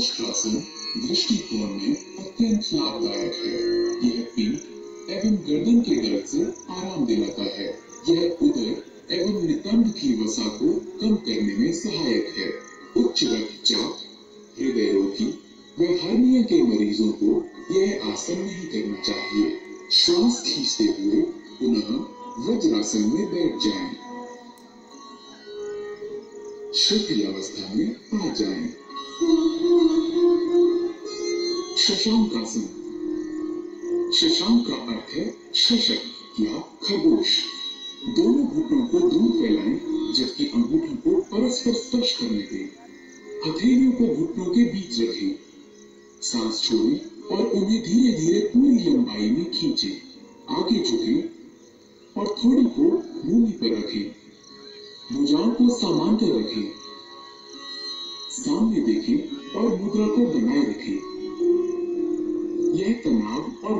उष्ट्रासन दृष्टिकोण में अत्यंत लाभदायक है यह पीठ एवं गर्दन के दर्द से आराम दिलाता है यह उदर एवं नितंब की वसा को कम करने में सहायक है उच्च रक्तचाप हृदय रोगी व हर्निया के मरीजों को यह आसन नहीं करना चाहिए श्वास खींचते हुए पुनः वज्रासन में बैठ जाएँ। शिथिल अवस्था में आ जाएँ। शशांक आसन शशांक का अर्थ है शशक या खरगोश दोनों घुटनों को दूर फैलाएँ जबकि अंगूठों को परस्पर स्पर्श करने दें हथेलियों को घुटनों के बीच रखें सांस छोड़ें और उन्हें धीरे धीरे पूरी लंबाई में खींचें आगे झुकें और थोड़ी को भूमि पर रखें भुजाओं को समांतर रखें सामने देखें और मुद्रा को बनाए रखें। यह तनाव और